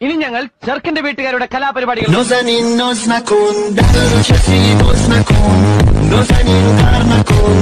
ഇനി ഞങ്ങൾ ചെറുക്കിന്റെ വീട്ടുകാരുടെ കലാപരിപാടികൾ Nos anino snacon, dado lo chassi, nos snacon, nos anino carnacon.